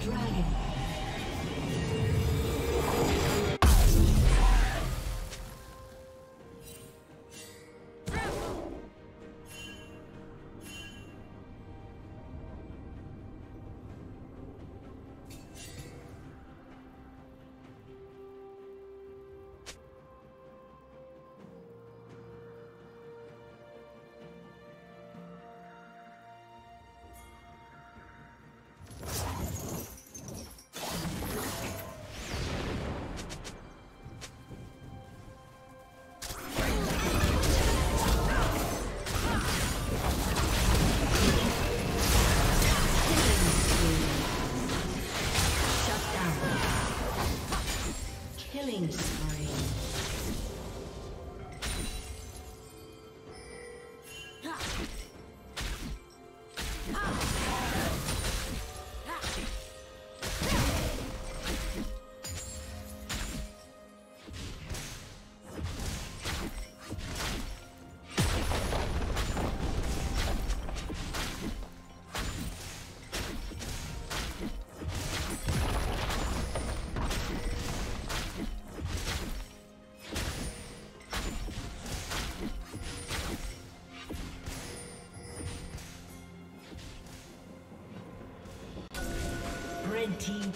slain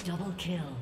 the dragon.